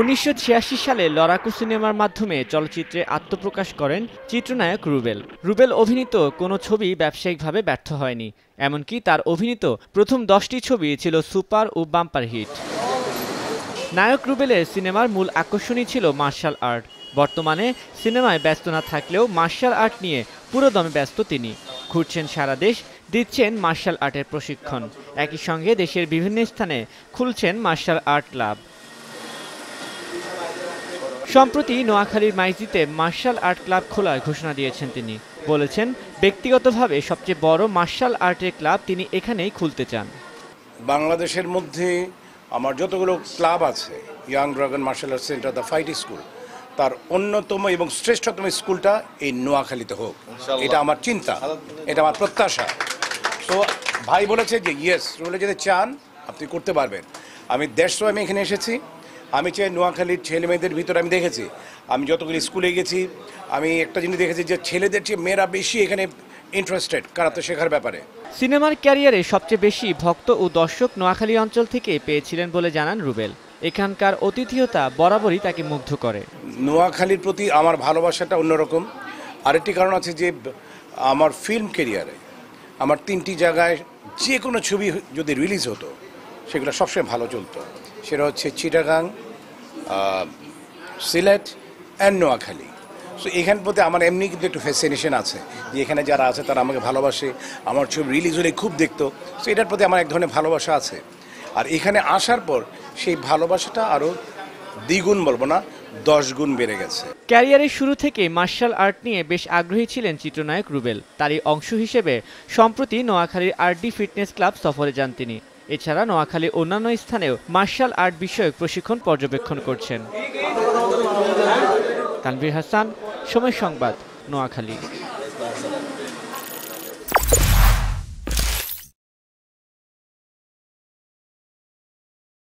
উনিশশো ছিয়াশি সালে লড়াকু সিনেমার মাধ্যমে চলচ্চিত্রে আত্মপ্রকাশ করেন চিত্রনায়ক রুবেল। রুবেল অভিনীত কোনো ছবি ব্যবসায়িকভাবে ব্যর্থ হয়নি, এমনকি তার অভিনীত প্রথম দশটি ছবি ছিল সুপার ও বাম্পার হিট। নায়ক রুবেলের সিনেমার মূল আকর্ষণই ছিল মার্শাল আর্ট। বর্তমানে সিনেমায় ব্যস্ত না থাকলেও মার্শাল আর্ট নিয়ে পুরোদমে ব্যস্ত তিনি। ঘুরছেন সারা দেশ, দিচ্ছেন মার্শাল আর্টের প্রশিক্ষণ। একই সঙ্গে দেশের বিভিন্ন স্থানে খুলছেন মার্শাল আর্ট ক্লাব। সম্প্রতি নোয়াখালীর মাইজিতে মার্শাল আর্ট ক্লাব খোলার ঘোষণা দিয়েছেন তিনি। বলেছেন ব্যক্তিগতভাবে সবচেয়ে বড় মার্শাল আর্টের ক্লাব তিনি এখানেই খুলতে চান। বাংলাদেশের মধ্যে আমার যতগুলো ক্লাব আছে young dragon martial art centre the fight school তার অন্যতম এবং শ্রেষ্ঠতম স্কুলটা এই নোয়াখালীতে হোক। এটা আমার চিন্তা এটা আমার প্রত্যাশা। তো ভাই বলেছে যে ইয়েস রুলে যদি চান আপনি করতে পারবেন। আমি দেড়শো আমি এখানে এসেছি। আমি চাই নোয়াখালীর ছেলে মেয়েদের ভিতরে আমি দেখেছি। আমি যতগুলো স্কুলে গেছি আমি একটা জিনিস দেখেছি যে ছেলেদের চেয়ে মেয়েরা বেশি এখানে ইন্টারেস্টেড কারাতে শেখার ব্যাপারে। সিনেমার ক্যারিয়ারে সবচেয়ে বেশি ভক্ত ও দর্শক নোয়াখালী অঞ্চল থেকে পেয়েছিলেন বলে জানান রুবেল। এখানকার অতিথিয়তা বরাবরই তাকে মুগ্ধ করে। নোয়াখালীর প্রতি আমার ভালোবাসাটা অন্যরকম। আরেকটি কারণ আছে যে আমার ফিল্ম কেরিয়ারে আমার তিনটি জায়গায় যে কোনো ছবি যদি রিলিজ হতো সেগুলো সবসময় ভালো চলতো। সেটা হচ্ছে চিটাগাং সিলেট অ্যান্ড নোয়াখালী। সো এখান প্রতি আমার এমনি কিন্তু একটু ফ্যাসিনেশন আছে যে এখানে যারা আছে তারা আমাকে ভালোবাসে, আমার ছবি রিলিজ হলে খুব দেখতো। সো এটার প্রতি আমার এক ধরনের ভালোবাসা আছে। আর এখানে আসার পর সেই ভালোবাসাটা আরও দ্বিগুণ বলব না দশ গুণ বেড়ে গেছে। ক্যারিয়ারের শুরু থেকে মার্শাল আর্ট নিয়ে বেশ আগ্রহী ছিলেন চিত্রনায়ক রুবেল। তারই অংশ হিসেবে সম্প্রতি নোয়াখালীর আরডি ফিটনেস ক্লাব সফরে যান তিনি। এছাড়া নোয়াখালীর অন্যান্য স্থানেও মার্শাল আর্ট বিষয়ক প্রশিক্ষণ পর্যবেক্ষণ করছেন। তানভীর হাসান, সময় সংবাদ, নোয়াখালী।